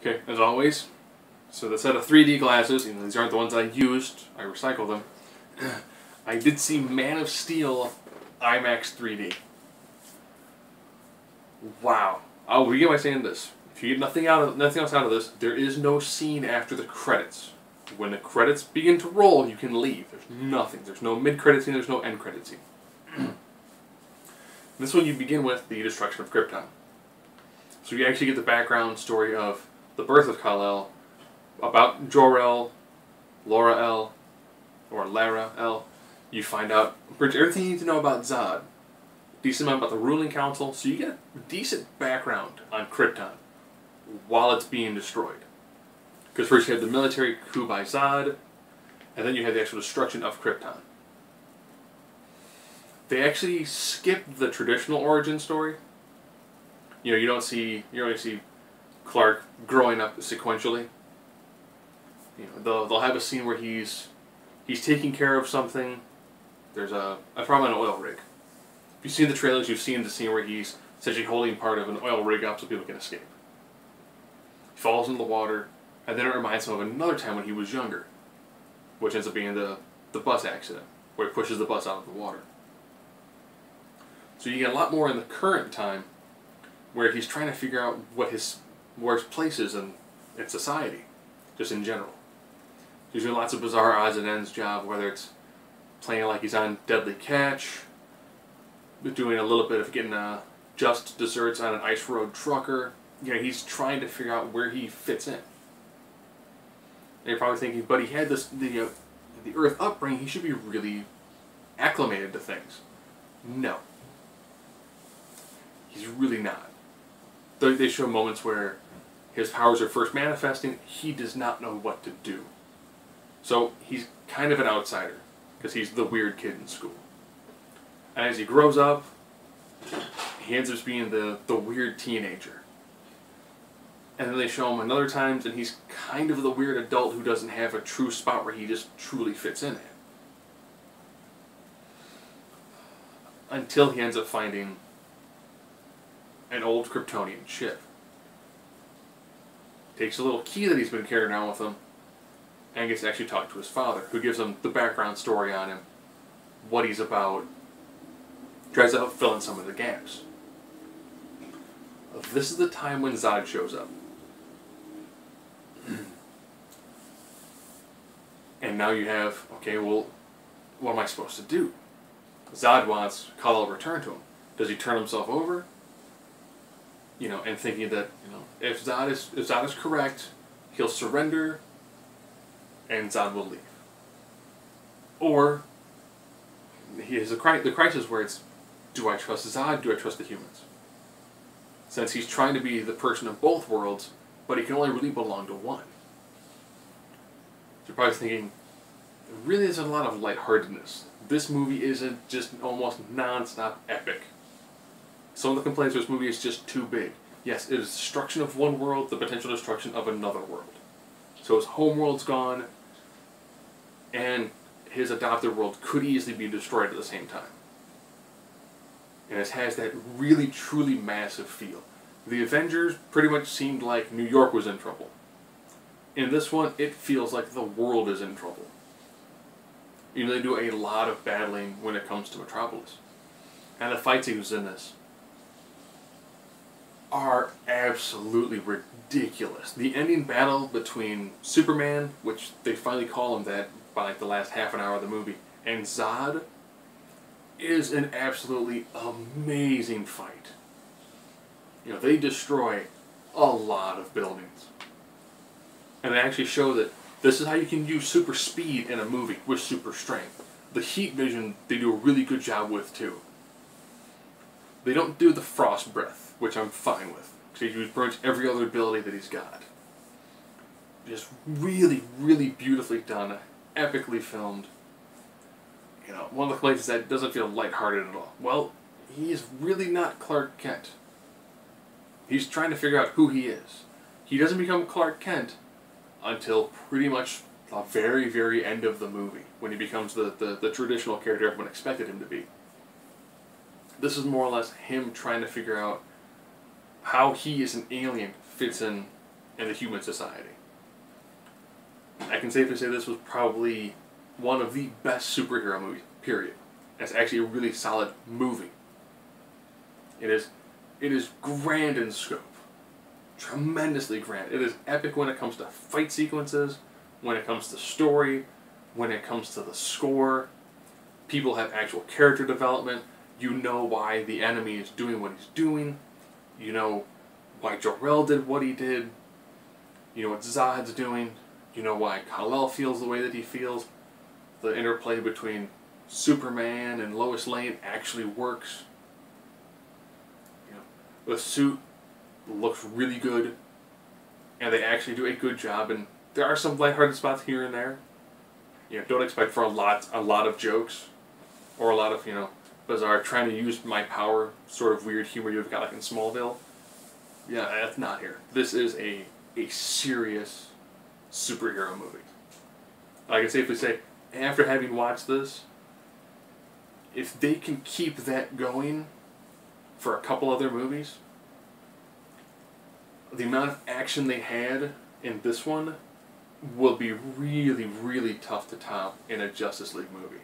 Okay, as always, so the set of 3D glasses, you know, these aren't the ones I used, I recycled them. I did see Man of Steel IMAX 3D. Wow. I'll begin by saying this. If you get nothing out of nothing else out of this, there is no scene after the credits. When the credits begin to roll, you can leave. There's nothing. There's no mid-credit scene, there's no end-credit scene. this one you begin with the destruction of Krypton. So you actually get the background story of the birth of Kal-El, about Jor-El, Laura-El, or Lara-El. You find out pretty everything you need to know about Zod. Decent amount about the ruling council, so you get a decent background on Krypton while it's being destroyed. Because first you have the military coup by Zod, and then you have the actual destruction of Krypton. They actually skip the traditional origin story. You know, you don't see you only see Clark growing up sequentially. You know, they'll they'll have a scene where he's he's taking care of something. There's a a problem on an oil rig. If you've seen the trailers, you've seen the scene where he's essentially holding part of an oil rig up so people can escape. He falls into the water, and then it reminds him of another time when he was younger, which ends up being the, the bus accident, where he pushes the bus out of the water. So you get a lot more in the current time, where he's trying to figure out what his where places in, in society, just in general. He's doing lots of bizarre odds and ends job, whether it's playing like he's on Deadly Catch, doing a little bit of getting uh, just desserts on an ice road trucker. You know, he's trying to figure out where he fits in. And you're probably thinking, but he had this the uh, the Earth upbringing. He should be really acclimated to things. No, he's really not. They, they show moments where his powers are first manifesting. He does not know what to do. So he's kind of an outsider because he's the weird kid in school. And as he grows up, he ends up being the, the weird teenager. And then they show him another times, and he's kind of the weird adult who doesn't have a true spot where he just truly fits in at. Until he ends up finding an old Kryptonian ship. Takes a little key that he's been carrying around with him, and gets to actually talk to his father, who gives him the background story on him, what he's about, tries to fill in some of the gaps. This is the time when Zod shows up. and now you have, okay, well, what am I supposed to do? Zod wants Kal-El returned to him. Does he turn himself over? You know, and thinking that, you know, if Zod is if Zod is correct, he'll surrender and Zod will leave. Or he has a cri- the crisis where it's do I trust Zod? Do I trust the humans? Since he's trying to be the person of both worlds, but he can only really belong to one. You're probably thinking, there really isn't a lot of lightheartedness. This movie isn't just almost non-stop epic. Some of the complaints this movie is just too big. Yes, it is destruction of one world, the potential destruction of another world. So his home world's gone, and his adopted world could easily be destroyed at the same time and it has that really truly massive feel. The Avengers pretty much seemed like New York was in trouble. In this one, it feels like the world is in trouble. You know, they do a lot of battling when it comes to Metropolis. And the fight scenes in this are absolutely ridiculous. The ending battle between Superman, which they finally call him that by like the last half an hour of the movie, and Zod is an absolutely amazing fight. You know, they destroy a lot of buildings. And they actually show that this is how you can use super speed in a movie with super strength. The heat vision, they do a really good job with too. They don't do the frost breath, which I'm fine with. Because he pretty every other ability that he's got. Just really, really beautifully done, epically filmed you know, one of the is that doesn't feel lighthearted at all. Well, he is really not Clark Kent. He's trying to figure out who he is. He doesn't become Clark Kent until pretty much the very, very end of the movie, when he becomes the, the, the traditional character everyone expected him to be. This is more or less him trying to figure out how he as an alien fits in in the human society. I can safely say this was probably one of the best superhero movies, period. It's actually a really solid movie. It is it is grand in scope. Tremendously grand. It is epic when it comes to fight sequences, when it comes to story, when it comes to the score. People have actual character development. You know why the enemy is doing what he's doing. You know why Jor-El did what he did. You know what Zod's doing. You know why Kal-El feels the way that he feels. The interplay between Superman and Lois Lane actually works. You know, the suit looks really good, and they actually do a good job. And there are some lighthearted spots here and there. You know, don't expect for a lot, a lot of jokes, or a lot of you know, bizarre trying to use my power sort of weird humor you've got like in Smallville. Yeah, that's not here. This is a a serious superhero movie. I can safely say, after having watched this, if they can keep that going for a couple other movies, the amount of action they had in this one will be really, really tough to top in a Justice League movie.